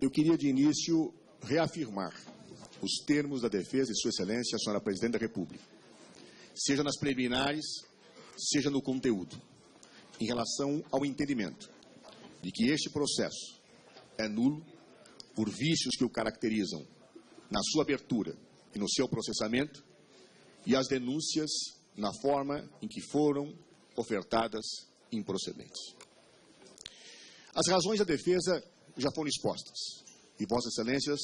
Eu queria, de início, reafirmar os termos da defesa de Sua Excelência, a senhora Presidente da República, seja nas preliminares, seja no conteúdo, em relação ao entendimento de que este processo é nulo por vícios que o caracterizam na sua abertura e no seu processamento e as denúncias na forma em que foram ofertadas improcedentes. As razões da defesa já foram expostas e Vossas Excelências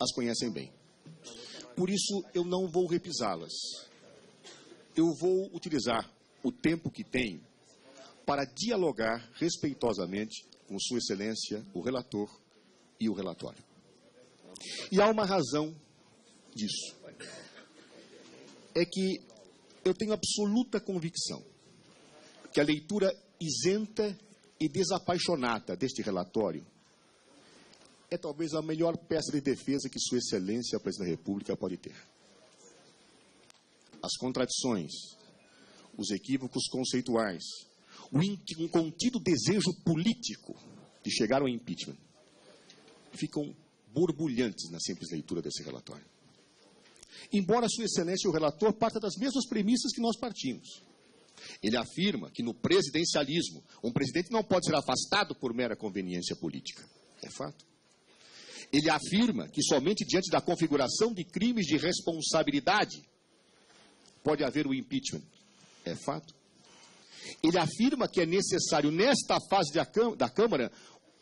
as conhecem bem. Por isso, eu não vou repisá-las. Eu vou utilizar o tempo que tenho para dialogar respeitosamente com Sua Excelência, o relator e o relatório. E há uma razão disso. É que eu tenho absoluta convicção que a leitura isenta e desapaixonada deste relatório é talvez a melhor peça de defesa que Sua Excelência, a Presidente da República, pode ter. As contradições, os equívocos conceituais, o incontido desejo político de chegar ao impeachment ficam borbulhantes na simples leitura desse relatório. Embora Sua Excelência, o relator, parta das mesmas premissas que nós partimos. Ele afirma que no presidencialismo, um presidente não pode ser afastado por mera conveniência política. É fato. Ele afirma que somente diante da configuração de crimes de responsabilidade pode haver o impeachment. É fato. Ele afirma que é necessário, nesta fase da Câmara,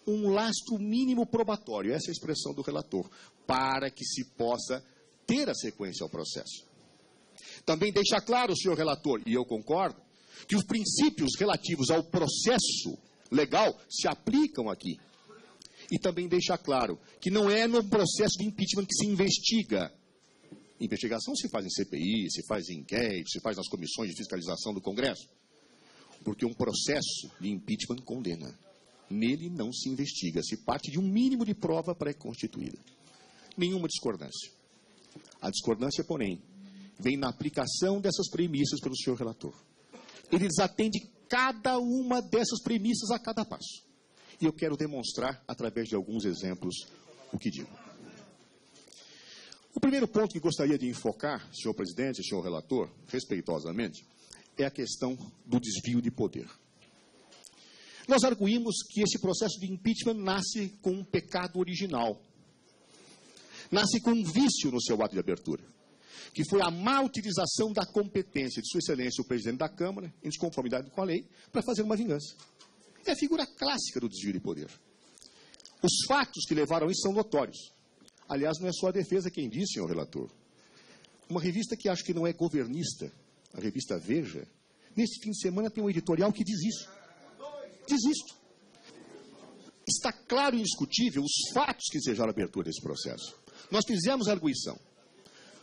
um lastro mínimo probatório, essa é a expressão do relator, para que se possa ter a sequência ao processo. Também deixa claro, senhor relator, e eu concordo, que os princípios relativos ao processo legal se aplicam aqui. E também deixa claro que não é no processo de impeachment que se investiga. Investigação se faz em CPI, se faz em inquérito, se faz nas comissões de fiscalização do Congresso. Porque um processo de impeachment condena. Nele não se investiga, se parte de um mínimo de prova pré-constituída. Nenhuma discordância. A discordância, porém, vem na aplicação dessas premissas pelo senhor relator. Ele desatende cada uma dessas premissas a cada passo. E eu quero demonstrar, através de alguns exemplos, o que digo. O primeiro ponto que gostaria de enfocar, senhor presidente, senhor relator, respeitosamente, é a questão do desvio de poder. Nós arguímos que esse processo de impeachment nasce com um pecado original. Nasce com um vício no seu ato de abertura, que foi a má utilização da competência de Sua Excelência, o presidente da Câmara, em desconformidade com a lei, para fazer uma vingança. É a figura clássica do desvio de poder. Os fatos que levaram a isso são notórios. Aliás, não é só a defesa quem disse, senhor relator. Uma revista que acho que não é governista, a revista Veja, neste fim de semana tem um editorial que diz isso. Diz isto. Está claro e indiscutível os fatos que desejaram a abertura desse processo. Nós fizemos a arguição.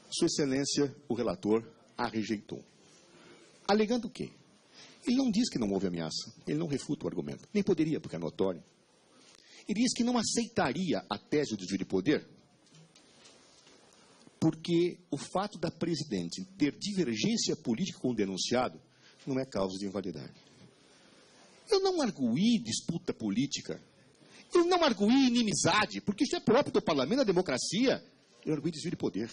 Sua Excelência, o relator, a rejeitou. Alegando o quê? Ele não diz que não houve ameaça, ele não refuta o argumento, nem poderia, porque é notório. Ele diz que não aceitaria a tese do desvio de poder, porque o fato da presidente ter divergência política com o denunciado não é causa de invalidade. Eu não arguí disputa política, eu não arguí inimizade, porque isso é próprio do parlamento, da democracia. Eu arguí desvio de poder,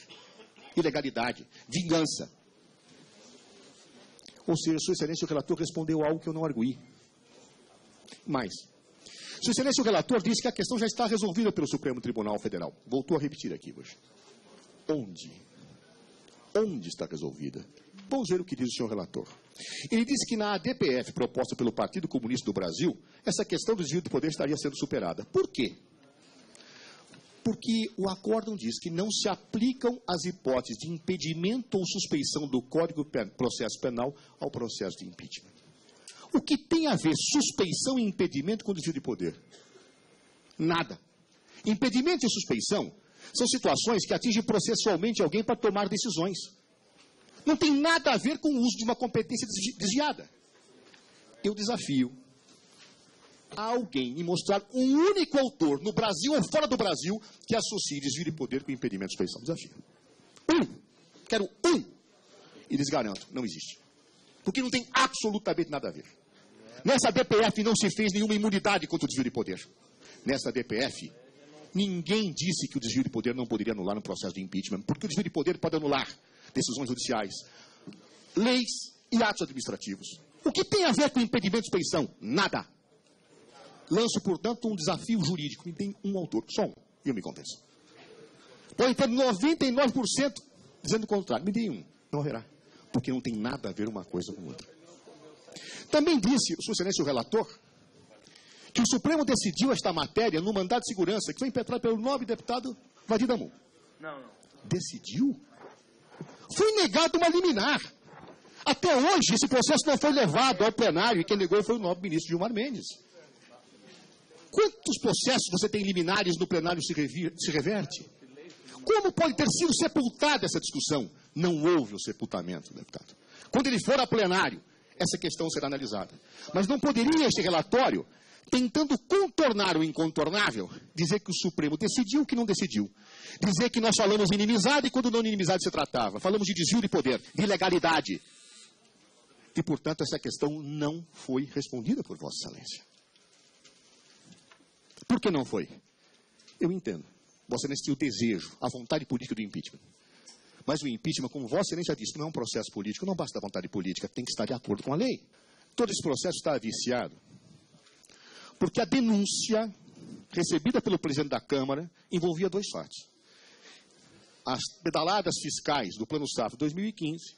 ilegalidade, vingança. Ou seja, Sua Excelência, o relator respondeu algo que eu não arguí. Mais. Sua Excelência, o relator disse que a questão já está resolvida pelo Supremo Tribunal Federal. Voltou a repetir aqui hoje. Onde? Onde está resolvida? Vamos ver o que diz o senhor relator. Ele disse que na ADPF proposta pelo Partido Comunista do Brasil, essa questão do desvio de poder estaria sendo superada. Por quê? Porque o acórdão diz que não se aplicam as hipóteses de impedimento ou suspeição do Código de Processo Penal ao processo de impeachment. O que tem a ver suspeição e impedimento com desvio de poder? Nada. Impedimento e suspeição são situações que atingem processualmente alguém para tomar decisões. Não tem nada a ver com o uso de uma competência desviada. Eu desafio alguém e mostrar um único autor no Brasil ou fora do Brasil que associe desvio de poder com impedimento de suspeição. Desafio. Um. Quero um. E lhes garanto, não existe. Porque não tem absolutamente nada a ver. Nessa DPF não se fez nenhuma imunidade contra o desvio de poder. nessa DPF, ninguém disse que o desvio de poder não poderia anular no processo de impeachment, porque o desvio de poder pode anular decisões judiciais, leis e atos administrativos. O que tem a ver com impedimento de suspeição? Nada. Lanço, portanto, um desafio jurídico. E tem um autor, só um, e eu me convenço. Pode ter 99% dizendo o contrário. Me dê um, não haverá. Porque não tem nada a ver uma coisa com outra. Também disse Sua Excelência o relator que o Supremo decidiu esta matéria no mandado de segurança que foi impetrado pelo nobre deputado Vadir Damu. Não, não. Decidiu? Foi negado uma liminar. Até hoje, esse processo não foi levado ao plenário e quem negou foi o nobre ministro Gilmar Mendes. Quantos processos você tem liminares no plenário se, revir, se reverte? Como pode ter sido sepultada essa discussão? Não houve o sepultamento, deputado. Quando ele for a plenário, essa questão será analisada. Mas não poderia este relatório, tentando contornar o incontornável, dizer que o Supremo decidiu o que não decidiu. Dizer que nós falamos inimizade quando não inimizade se tratava. Falamos de desvio de poder, de ilegalidade. E, portanto, essa questão não foi respondida por Vossa Excelência. Por que não foi? Eu entendo. Vossa Excelência tinha o desejo, a vontade política do impeachment. Mas o impeachment, como Vossa Excelência disse, não é um processo político, não basta a vontade política, tem que estar de acordo com a lei. Todo esse processo está viciado porque a denúncia recebida pelo presidente da Câmara envolvia dois fatos. As pedaladas fiscais do Plano Safra 2015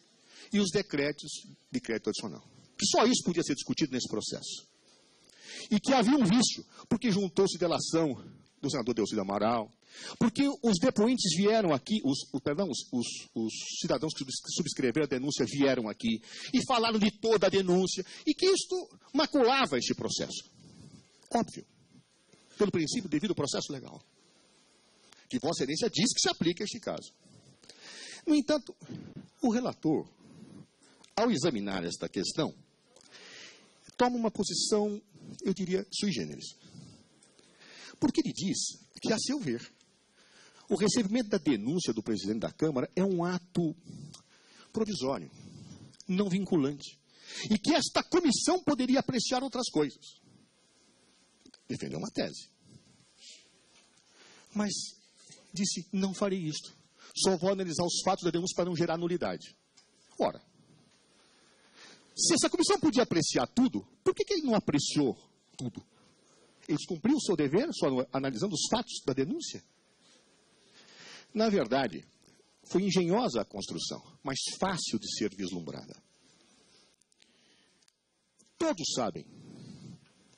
e os decretos de crédito adicional. Só isso podia ser discutido nesse processo. E que havia um vício, porque juntou-se delação do senador Delcídio Amaral, porque os depoentes vieram aqui, os, perdão, os, os, os, cidadãos que subscreveram a denúncia vieram aqui e falaram de toda a denúncia, e que isto maculava este processo. Óbvio. Pelo princípio devido ao processo legal. Que Vossa Excelência diz que se aplica a este caso. No entanto, o relator, ao examinar esta questão, toma uma posição, eu diria, sui generis. Porque ele diz que, a seu ver, o recebimento da denúncia do presidente da Câmara é um ato provisório, não vinculante. E que esta comissão poderia apreciar outras coisas. Defendeu uma tese. Mas disse: não farei isto. Só vou analisar os fatos da denúncia para não gerar nulidade. Ora, se essa comissão podia apreciar tudo, por que, que ele não apreciou tudo? Ele cumpriu o seu dever só analisando os fatos da denúncia? Na verdade, foi engenhosa a construção, mas fácil de ser vislumbrada. Todos sabem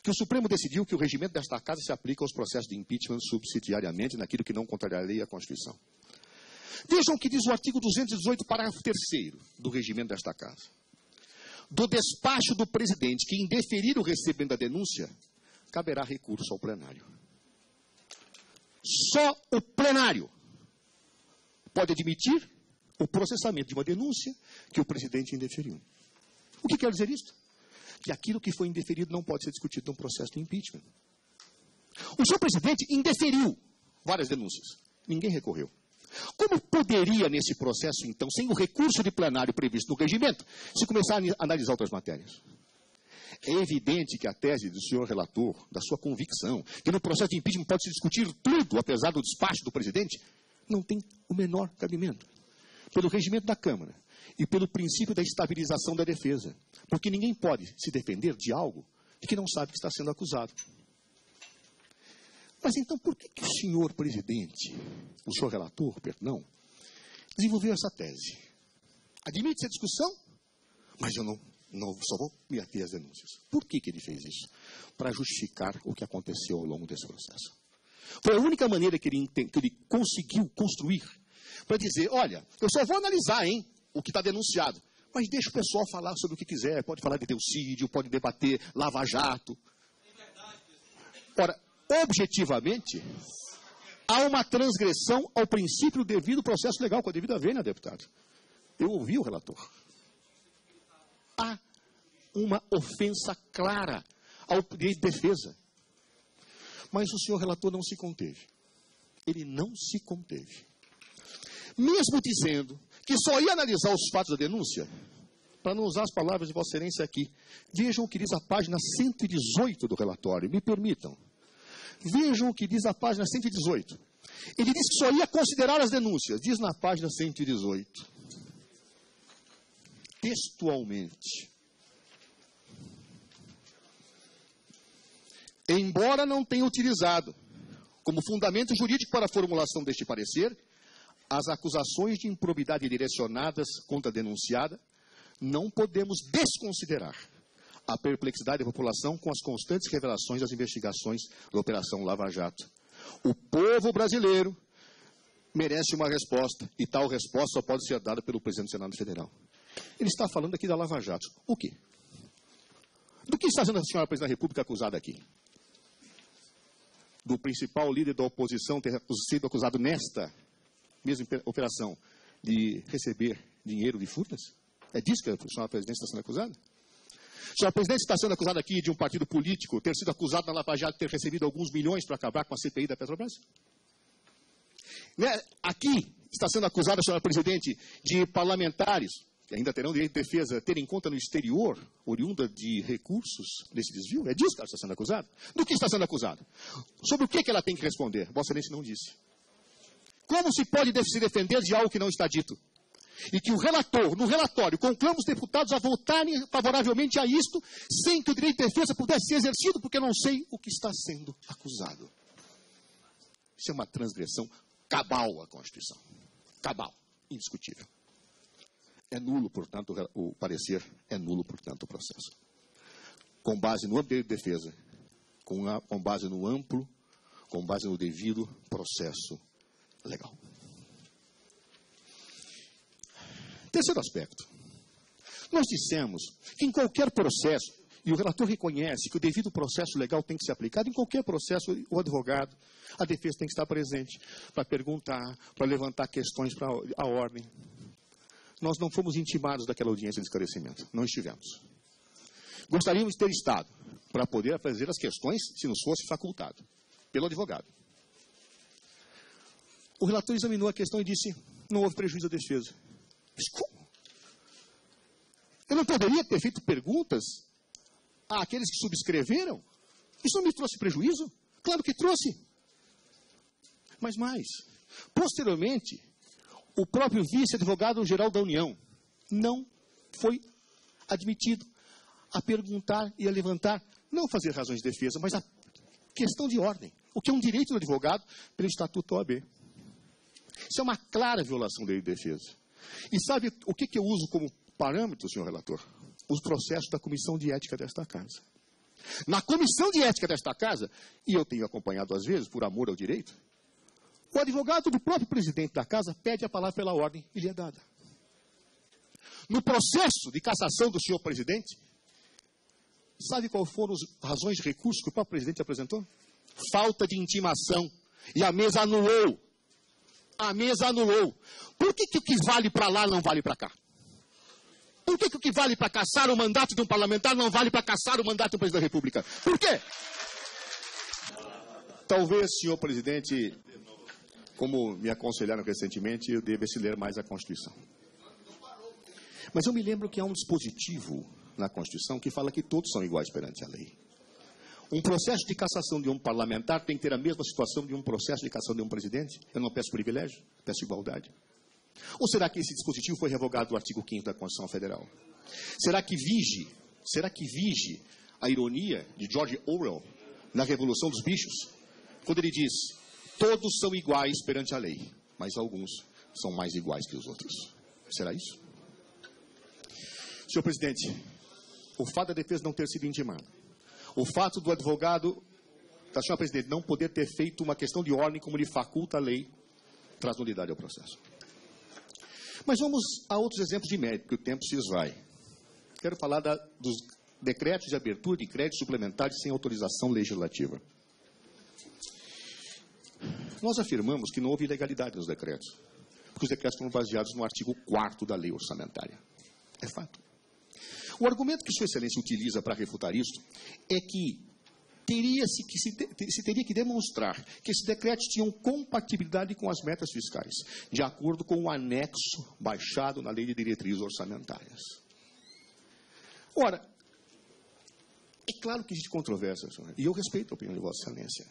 que o Supremo decidiu que o regimento desta casa se aplica aos processos de impeachment subsidiariamente naquilo que não contraria a Constituição. Vejam o que diz o artigo 218, parágrafo 3 do regimento desta casa. Do despacho do presidente que indeferir o recebimento da denúncia, caberá recurso ao plenário. Só o plenário pode admitir o processamento de uma denúncia que o presidente indeferiu. O que quer dizer isso? que aquilo que foi indeferido não pode ser discutido num processo de impeachment. O senhor presidente indeferiu várias denúncias. Ninguém recorreu. Como poderia, nesse processo, então, sem o recurso de plenário previsto no regimento, se começar a analisar outras matérias? É evidente que a tese do senhor relator, da sua convicção, que no processo de impeachment pode se discutir tudo, apesar do despacho do presidente, não tem o menor cabimento. Pelo regimento da Câmara, e pelo princípio da estabilização da defesa. Porque ninguém pode se defender de algo de que não sabe que está sendo acusado. Mas então, por que, que o senhor presidente, o senhor relator, perdão, desenvolveu essa tese? Admite-se a discussão, mas eu não, não só vou me ater às denúncias. Por que, que ele fez isso? Para justificar o que aconteceu ao longo desse processo. Foi a única maneira que ele, que ele conseguiu construir para dizer: olha, eu só vou analisar, hein? o que está denunciado. Mas deixa o pessoal falar sobre o que quiser. Pode falar de deucídio, pode debater lava-jato. Ora, objetivamente, há uma transgressão ao princípio do devido processo legal, com a devida vênia, deputado. Eu ouvi o relator. Há uma ofensa clara ao direito de defesa. Mas o senhor relator não se conteve. Ele não se conteve. Mesmo dizendo que só ia analisar os fatos da denúncia, para não usar as palavras de Vossa Excelência aqui. Vejam o que diz a página 118 do relatório, me permitam. Vejam o que diz a página 118. Ele diz que só ia considerar as denúncias. Diz na página 118. Textualmente. Embora não tenha utilizado como fundamento jurídico para a formulação deste parecer, as acusações de improbidade direcionadas contra a denunciada, não podemos desconsiderar a perplexidade da população com as constantes revelações das investigações da Operação Lava Jato. O povo brasileiro merece uma resposta, e tal resposta só pode ser dada pelo presidente do Senado Federal. Ele está falando aqui da Lava Jato. O quê? Do que está sendo a senhora presidente da República acusada aqui? do principal líder da oposição ter sido acusado nesta mesma operação de receber dinheiro de furtas? É disso que a senhora presidente está sendo acusada? Senhora presidente está sendo acusada aqui de um partido político ter sido acusado na Lava Jato de ter recebido alguns milhões para acabar com a CPI da Petrobras? Né? Aqui está sendo acusada senhora presidente de parlamentares que ainda terão direito de defesa, ter em conta no exterior, oriunda de recursos desse desvio? É disso que ela está sendo acusada? Do que está sendo acusada? Sobre o que, que ela tem que responder? Vossa Excelência não disse. Como se pode se defender de algo que não está dito? E que o relator, no relatório, conclama os deputados a votarem favoravelmente a isto, sem que o direito de defesa pudesse ser exercido, porque não sei o que está sendo acusado. Isso é uma transgressão cabal à Constituição. Cabal, indiscutível. É nulo, portanto, o parecer, é nulo, portanto, o processo. Com base no âmbito de defesa, com, a, com base no amplo, com base no devido processo legal. Terceiro aspecto. Nós dissemos que em qualquer processo, e o relator reconhece que o devido processo legal tem que ser aplicado, em qualquer processo, o advogado, a defesa tem que estar presente para perguntar, para levantar questões para a ordem nós não fomos intimados daquela audiência de esclarecimento. Não estivemos. Gostaríamos de ter estado para poder fazer as questões, se nos fosse facultado, pelo advogado. O relator examinou a questão e disse: não houve prejuízo à defesa. Como? Eu não poderia ter feito perguntas àqueles que subscreveram? Isso não me trouxe prejuízo? Claro que trouxe. Mas mais, posteriormente, o próprio vice-advogado-geral da União não foi admitido a perguntar e a levantar, não fazer razões de defesa, mas a questão de ordem, o que é um direito do advogado pelo Estatuto OAB. Isso é uma clara violação da lei de defesa. E sabe o que, que eu uso como parâmetro, senhor relator? Os processos da comissão de ética desta casa. Na comissão de ética desta casa, e eu tenho acompanhado às vezes, por amor ao direito, o advogado do próprio presidente da casa pede a palavra pela ordem e lhe é dada. No processo de cassação do senhor presidente, sabe qual foram as razões de recurso que o próprio presidente apresentou? Falta de intimação. E a mesa anulou. A mesa anulou. Por que, que o que vale para lá não vale para cá? Por que, que o que vale para caçar o mandato de um parlamentar não vale para caçar o mandato do presidente da República? Por quê? Talvez, senhor presidente, como me aconselharam recentemente, eu devesse ler mais a Constituição. Mas eu me lembro que há um dispositivo na Constituição que fala que todos são iguais perante a lei. Um processo de cassação de um parlamentar tem que ter a mesma situação de um processo de cassação de um presidente? Eu não peço privilégio, peço igualdade. Ou será que esse dispositivo foi revogado do artigo 5 da Constituição Federal? Será que vige, será que vige a ironia de George Orwell na Revolução dos Bichos, quando ele diz: Todos são iguais perante a lei, mas alguns são mais iguais que os outros. Será isso? Senhor presidente, o fato da defesa não ter sido intimada, o fato do advogado, da senhora presidente, não poder ter feito uma questão de ordem como lhe faculta a lei, traz nulidade ao processo. Mas vamos a outros exemplos de mérito, que o tempo se esvai. Quero falar da, dos decretos de abertura de créditos suplementares sem autorização legislativa. Nós afirmamos que não houve ilegalidade nos decretos, porque os decretos foram baseados no artigo 4 da lei orçamentária. É fato. O argumento que Sua Excelência utiliza para refutar isso é que teria-se que se, se, teria que demonstrar que esses decretos tinham compatibilidade com as metas fiscais, de acordo com o anexo baixado na Lei de Diretrizes Orçamentárias. Ora, é claro que existe controvérsia, e eu respeito a opinião de Vossa Excelência.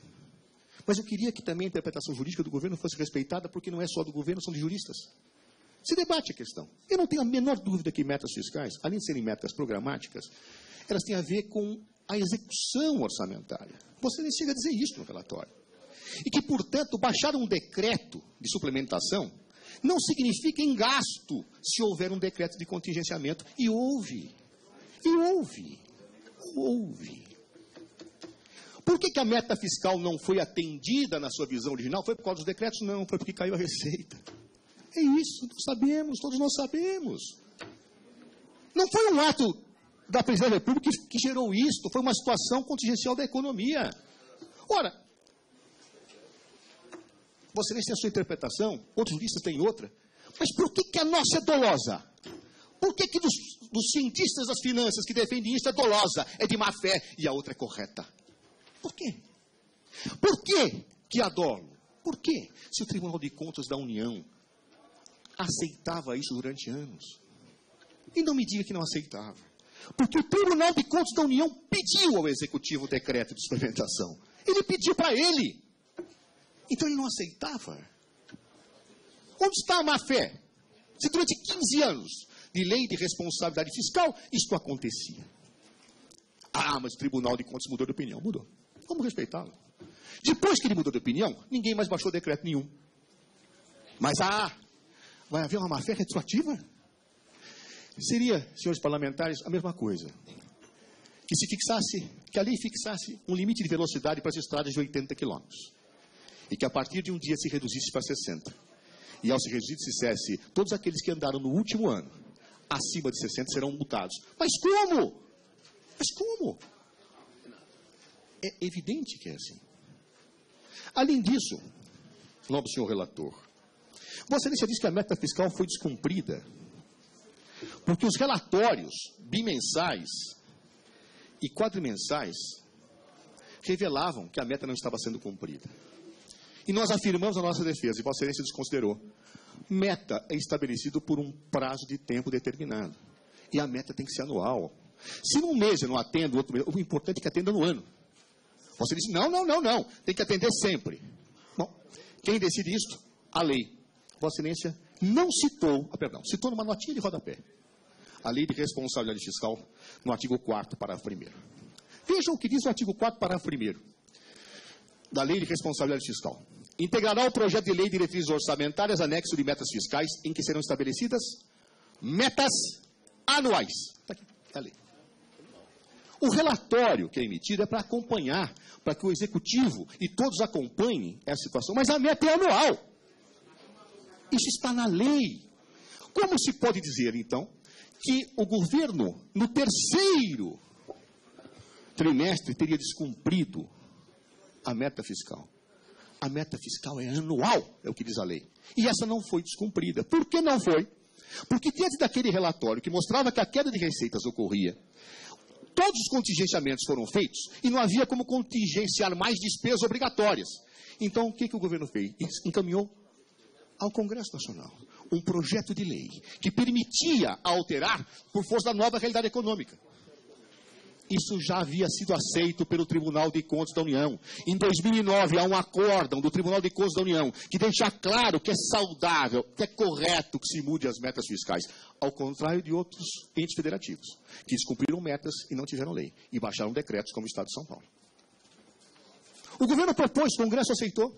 Mas eu queria que também a interpretação jurídica do governo fosse respeitada, porque não é só do governo, são de juristas. Se debate a questão. Eu não tenho a menor dúvida que metas fiscais, além de serem metas programáticas, elas têm a ver com a execução orçamentária. Você nem chega a dizer isso no relatório. E que, portanto, baixar um decreto de suplementação não significa em gasto se houver um decreto de contingenciamento. E houve. E houve. Houve. Por que, que, a meta fiscal não foi atendida na sua visão original? Foi por causa dos decretos? Não, foi porque caiu a receita. É isso, sabemos, todos nós sabemos. Não foi um ato da Presidência da República que, que gerou isto, foi uma situação contingencial da economia. Ora, você tem a sua interpretação, outros juristas têm outra. Mas por que, que a nossa é dolosa? Por que, que dos, dos cientistas das finanças que defendem isso é dolosa, é de má fé, e a outra é correta? Por quê? Por que, que a dolo? Por quê? Se o Tribunal de Contas da União aceitava isso durante anos. E não me diga que não aceitava. Porque o Tribunal de Contas da União pediu ao Executivo o decreto de suplementação. Ele pediu para ele. Então ele não aceitava. Onde está a má-fé? Se durante 15 anos de lei de responsabilidade fiscal isto acontecia. Ah, mas o Tribunal de Contas mudou de opinião. Mudou. Vamos respeitá-lo. Depois que ele mudou de opinião, ninguém mais baixou decreto nenhum. Mas, ah, vai haver uma má-fé retroativa? Seria, senhores parlamentares, a mesma coisa. Que se fixasse, que a lei fixasse um limite de velocidade para as estradas de 80 quilômetros e que a partir de um dia se reduzisse para 60. E ao se reduzir, se dissesse, todos aqueles que andaram no último ano acima de 60 serão multados. Mas como? Mas como? É evidente que é assim. Além disso, nobre senhor relator, Vossa Excelência diz que a meta fiscal foi descumprida porque os relatórios bimensais e quadrimensais revelavam que a meta não estava sendo cumprida. E nós afirmamos a nossa defesa, e Vossa Excelência desconsiderou. Meta é estabelecido por um prazo de tempo determinado. E a meta tem que ser anual. Se num mês eu não atendo, outro mês, o importante é que atenda no ano. Você disse, não, não, não, não, tem que atender sempre. Bom, quem decide isso? A lei. Vossa Excelência não citou, ah, perdão, citou numa notinha de rodapé, a lei de responsabilidade fiscal no artigo 4 parágrafo 1 Vejam o que diz o artigo 4 parágrafo 1 da lei de responsabilidade fiscal integrará o projeto de lei de diretrizes orçamentárias anexo de metas fiscais em que serão estabelecidas metas anuais. Está aqui, é a lei. O relatório que é emitido é para acompanhar, para que o executivo e todos acompanhem essa situação, mas a meta é anual. Isso está na lei. Como se pode dizer, então, que o governo, no terceiro trimestre, teria descumprido a meta fiscal? A meta fiscal é anual, é o que diz a lei. E essa não foi descumprida. Por que não foi? Porque diante daquele relatório que mostrava que a queda de receitas ocorria, todos os contingenciamentos foram feitos e não havia como contingenciar mais despesas obrigatórias. Então, o que, que o governo fez? Encaminhou ao Congresso Nacional um projeto de lei que permitia alterar por força da nova realidade econômica. Isso já havia sido aceito pelo Tribunal de Contas da União. Em 2009, há um acórdão do Tribunal de Contas da União que deixa claro que é saudável, que é correto que se mude as metas fiscais. Ao contrário de outros entes federativos, que descumpriram metas e não tiveram lei, e baixaram decretos como o Estado de São Paulo. O governo propôs, o Congresso aceitou.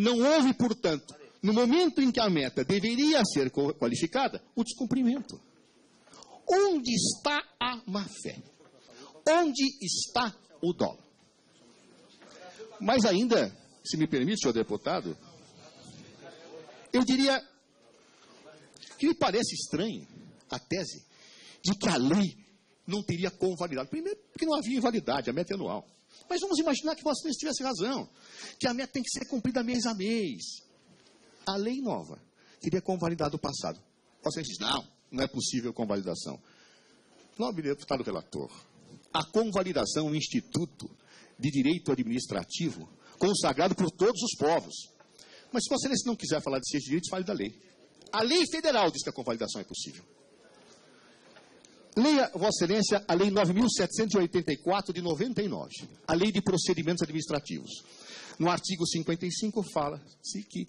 Não houve, portanto, no momento em que a meta deveria ser qualificada, o descumprimento. Onde está a má-fé? Onde está o dólar? Mas ainda, se me permite, senhor deputado, eu diria que me parece estranho a tese de que a lei não teria convalidado. Primeiro, porque não havia invalidade, a meta é anual. Mas vamos imaginar que você tivesse razão, que a meta tem que ser cumprida mês a mês. A lei nova teria convalidado o passado. Você diz, não, não é possível convalidação. Nobre deputado relator, a convalidação é um instituto de direito administrativo consagrado por todos os povos. Mas se você não quiser falar de seus direitos, fale da lei. A lei federal diz que a convalidação é possível. Leia, Vossa Excelência, a Lei 9.784 de 99, a Lei de Procedimentos Administrativos. No artigo 55 fala-se que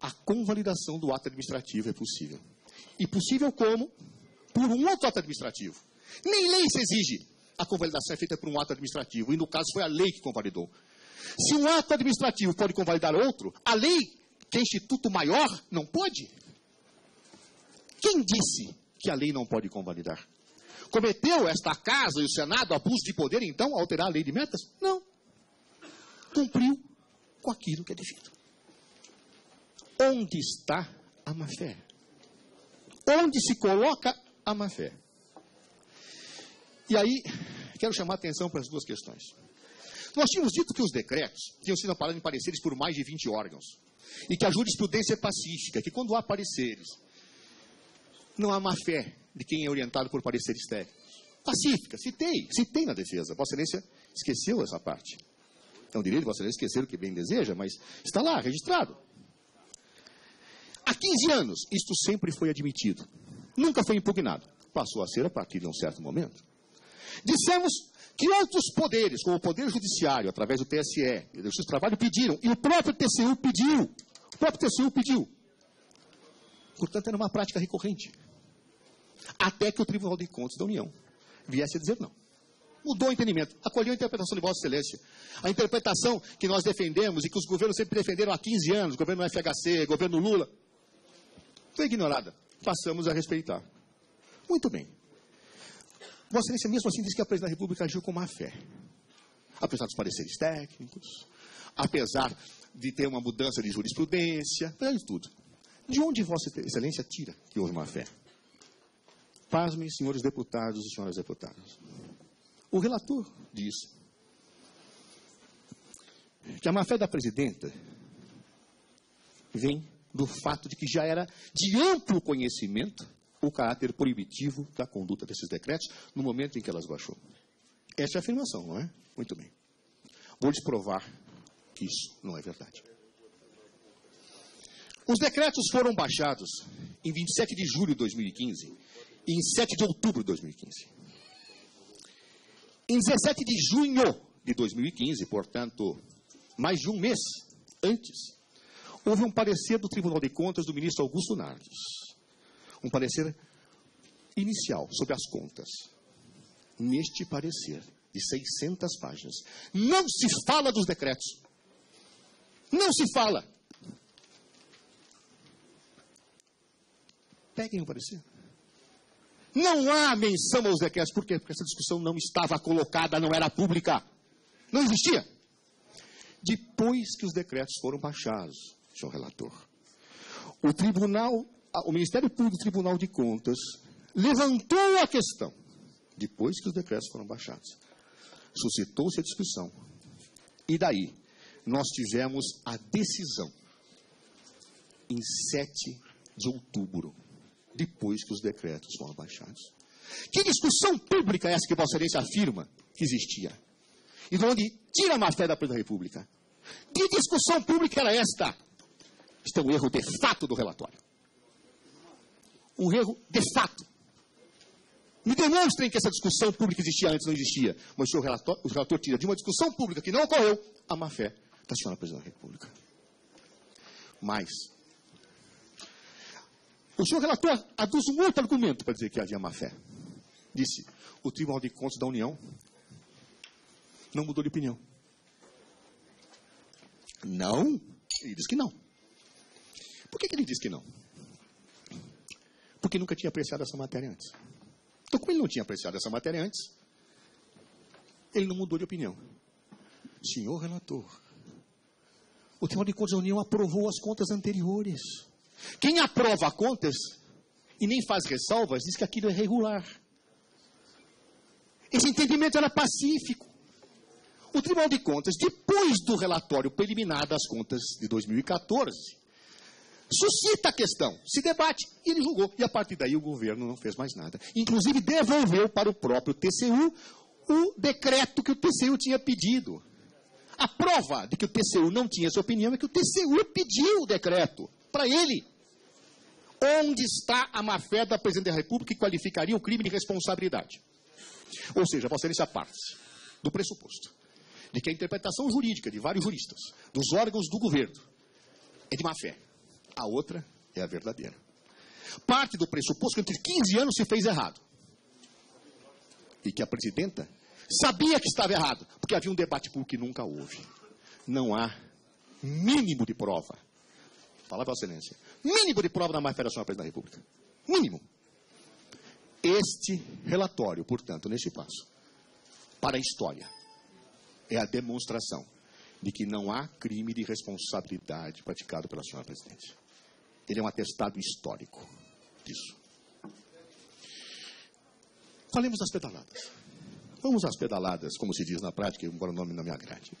a convalidação do ato administrativo é possível. E possível como? Por um outro ato administrativo. Nem lei se exige. A convalidação é feita por um ato administrativo, e no caso foi a lei que convalidou. Se um ato administrativo pode convalidar outro, a lei, que é instituto maior, não pode. Quem disse que a lei não pode convalidar? Cometeu esta casa e o Senado abuso de poder, então, alterar a lei de metas? Não. Cumpriu com aquilo que é devido. Onde está a má-fé? Onde se coloca a má-fé? E aí, quero chamar a atenção para as duas questões. Nós tínhamos dito que os decretos tinham sido aparados em pareceres por mais de 20 órgãos. E que a jurisprudência é pacífica, que quando há pareceres, não há má fé de quem é orientado por pareceres técnicos. Pacífica, citei, citei na defesa. Vossa Excelência esqueceu essa parte. É um direito de Vossa Excelência esquecer o que bem deseja, mas está lá, registrado. Há 15 anos, isto sempre foi admitido. Nunca foi impugnado. Passou a ser a partir de um certo momento. Dissemos que outros poderes, como o Poder Judiciário, através do TSE e do Justiça do Trabalho, pediram, e o próprio TCU pediu. O próprio TCU pediu. Portanto, era uma prática recorrente. Até que o Tribunal de Contas da União viesse a dizer não. Mudou o entendimento, acolheu a interpretação de Vossa Excelência. A interpretação que nós defendemos e que os governos sempre defenderam há 15 anos, governo FHC, governo Lula, foi ignorada. Passamos a respeitar. Muito bem. Vossa Excelência mesmo assim diz que a presidente da República agiu com má fé. Apesar dos pareceres técnicos, apesar de ter uma mudança de jurisprudência, apesar de tudo. De onde Vossa Excelência tira que houve má fé? Pasmem, senhores deputados e senhoras deputadas. O relator diz que a má fé da presidenta vem do fato de que já era de amplo conhecimento o caráter proibitivo da conduta desses decretos no momento em que elas baixou. Essa é a afirmação, não é? Muito bem. Vou lhes provar que isso não é verdade. Os decretos foram baixados em 27 de julho de 2015 e em 7 de outubro de 2015. Em 17 de junho de 2015, portanto, mais de um mês antes, houve um parecer do Tribunal de Contas do ministro Augusto Nardes um parecer inicial sobre as contas. Neste parecer, de 600 páginas, não se fala dos decretos. Não se fala. Peguem o parecer. Não há menção aos decretos. Por quê? Porque essa discussão não estava colocada, não era pública. Não existia. Depois que os decretos foram baixados, senhor relator, o tribunal o Ministério Público do Tribunal de Contas levantou a questão, depois que os decretos foram baixados. Suscitou-se a discussão. E daí, nós tivemos a decisão em 7 de outubro, depois que os decretos foram baixados. Que discussão pública é essa que Vossa Excelência afirma que existia? E de onde tira a má-fé da Presidência da República? Que discussão pública era esta? Este é um erro de fato do relatório um erro de fato. Me demonstrem que essa discussão pública existia antes, não existia. Mas o senhor relator, o relator tira de uma discussão pública que não ocorreu a má-fé da senhora presidente da República. Mas, o senhor relator aduz um outro argumento para dizer que havia má-fé. Disse, o Tribunal de Contas da União não mudou de opinião. Não? Ele diz que não. Por que, que ele diz que não? porque nunca tinha apreciado essa matéria antes. Então, como ele não tinha apreciado essa matéria antes, ele não mudou de opinião. Senhor relator, o Tribunal de Contas da União aprovou as contas anteriores. Quem aprova contas e nem faz ressalvas diz que aquilo é regular. Esse entendimento era pacífico. O Tribunal de Contas, depois do relatório preliminar das contas de 2014, suscita a questão, se debate, e ele julgou. E a partir daí o governo não fez mais nada. Inclusive devolveu para o próprio TCU o decreto que o TCU tinha pedido. A prova de que o TCU não tinha essa opinião é que o TCU pediu o decreto para ele. Onde está a má-fé da presidente da República que qualificaria o crime de responsabilidade? Ou seja, Vossa Excelência parte do pressuposto de que a interpretação jurídica de vários juristas, dos órgãos do governo, é de má-fé. A outra é a verdadeira. Parte do pressuposto que entre 15 anos se fez errado. E que a presidenta sabia que estava errado, porque havia um debate público que nunca houve. Não há mínimo de prova. Fala, Vossa Excelência. Mínimo de prova da má-fé da senhora Presidente da República. Mínimo. Este relatório, portanto, neste passo, para a história, é a demonstração de que não há crime de responsabilidade praticado pela senhora presidente. Ele é um atestado histórico disso. Falemos das pedaladas. Vamos às pedaladas, como se diz na prática, embora o nome não me agrade.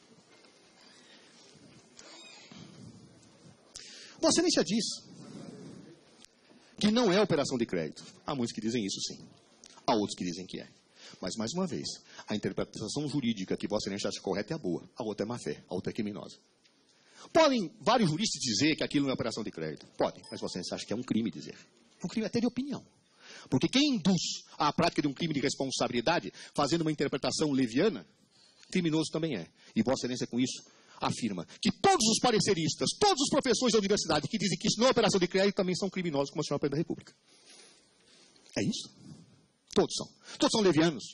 Vossa Excelência diz que não é operação de crédito. Há muitos que dizem isso, sim. Há outros que dizem que é. Mas, mais uma vez, a interpretação jurídica que Vossa Excelência acha correta é a boa, a outra é má fé, a outra é criminosa. Podem vários juristas dizer que aquilo não é operação de crédito? Podem, mas Vossa Excelência acha que é um crime dizer. Um crime até de opinião. Porque quem induz à prática de um crime de responsabilidade, fazendo uma interpretação leviana, criminoso também é. E Vossa Excelência, com isso, afirma que todos os pareceristas, todos os professores da universidade que dizem que isso não é operação de crédito também são criminosos, como a senhora Presidente da República. É isso? Todos são. Todos são levianos.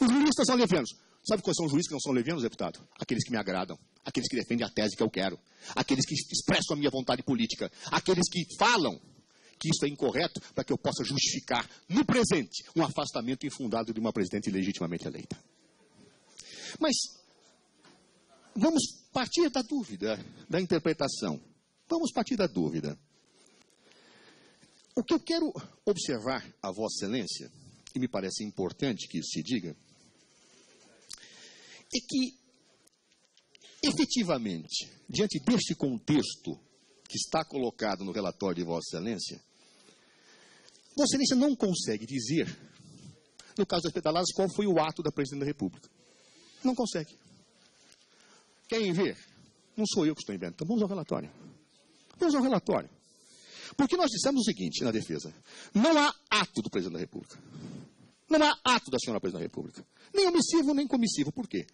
Os juristas são levianos. Sabe quais são os juízes que não são levianos, deputado? Aqueles que me agradam, aqueles que defendem a tese que eu quero, aqueles que expressam a minha vontade política, aqueles que falam que isso é incorreto para que eu possa justificar, no presente, um afastamento infundado de uma presidente legitimamente eleita. Mas vamos partir da dúvida, da interpretação. Vamos partir da dúvida. O que eu quero observar a Vossa Excelência, e me parece importante que isso se diga, é que, efetivamente, diante deste contexto que está colocado no relatório de Vossa Excelência, Vossa Excelência não consegue dizer, no caso das pedaladas, qual foi o ato da Presidente da República. Não consegue. Querem ver? Não sou eu que estou inventando. Vamos ao relatório. Vamos ao relatório. Porque nós dissemos o seguinte na defesa: não há ato do Presidente da República. Não há ato da senhora Presidente da República. Nem omissivo, nem comissivo. Por quê?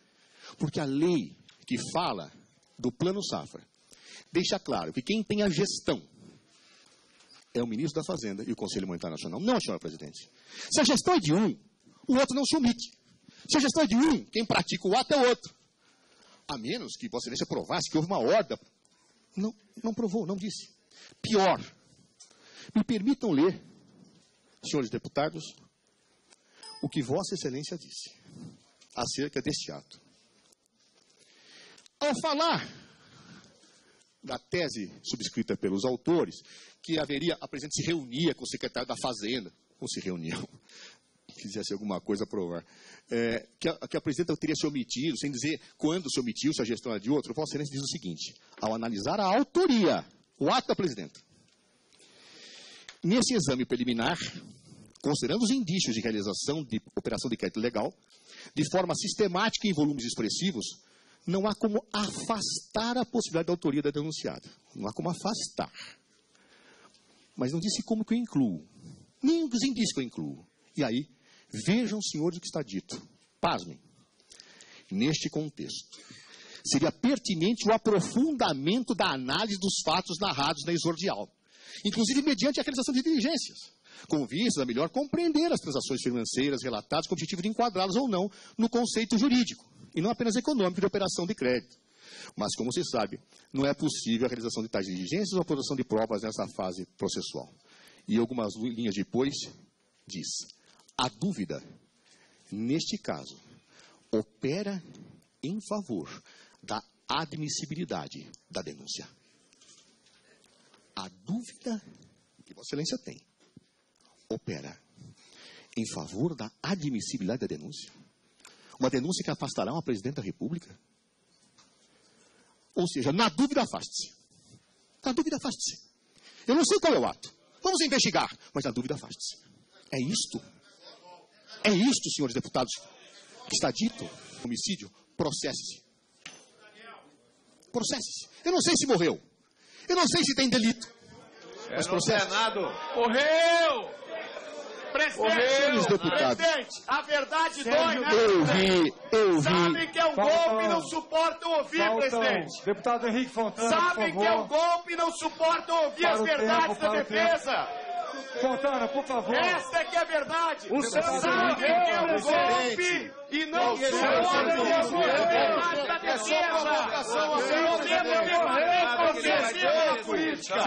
Porque a lei que fala do plano Safra deixa claro que quem tem a gestão é o ministro da Fazenda e o Conselho Monetário Nacional, não a senhora presidente. Se a gestão é de um, o outro não se omite. Se a gestão é de um, quem pratica o ato é o outro. A menos que Vossa Excelência provasse que houve uma ordem. Não, não provou, não disse. Pior, me permitam ler, senhores deputados, o que Vossa Excelência disse acerca deste ato. Ao falar da tese subscrita pelos autores, que haveria, a presidente se reunia com o secretário da Fazenda, ou se reuniam, quisesse alguma coisa a provar, é, que, a, que a presidenta teria se omitido, sem dizer quando se omitiu, se a gestão é de outro, o Excelência diz o seguinte, ao analisar a autoria, o ato da presidenta, nesse exame preliminar, considerando os indícios de realização de operação de crédito legal, de forma sistemática e em volumes expressivos, não há como afastar a possibilidade da autoria da denunciada. Não há como afastar. Mas não disse como que eu incluo. Nem os indícios que eu incluo. E aí, vejam, senhores, o que está dito. Pasmem. Neste contexto, seria pertinente o aprofundamento da análise dos fatos narrados na exordial, inclusive mediante a realização de diligências, com vistas a melhor compreender as transações financeiras relatadas com o objetivo de enquadrá-las ou não no conceito jurídico e não apenas econômico de operação de crédito. Mas, como se sabe, não é possível a realização de tais diligências ou a produção de provas nessa fase processual. E algumas linhas depois diz: a dúvida, neste caso, opera em favor da admissibilidade da denúncia. A dúvida que Vossa Excelência tem opera em favor da admissibilidade da denúncia. Uma denúncia que afastará uma presidente da República? Ou seja, na dúvida, afaste-se. Na dúvida, afaste-se. Eu não sei qual é o ato. Vamos investigar. Mas na dúvida, afaste-se. É isto. É isto, senhores deputados, que está dito. Homicídio, processe-se. Processe-se. Eu não sei se morreu. Eu não sei se tem delito. Mas processo. Morreu! Presidente, Senhores deputados. presidente, a verdade dói, né? Eu vi, eu Sabem vi. que é um Faltam- golpe e não suportam ouvir, Faltam. presidente. Deputado Henrique Fontana, por Sabem que é um golpe e não suportam ouvir Para as verdades tempo, da defesa. Fontana, por favor. Essa é que é a verdade. O senhor- que é um golpe e não da É só provocação, Eu devo ter da política.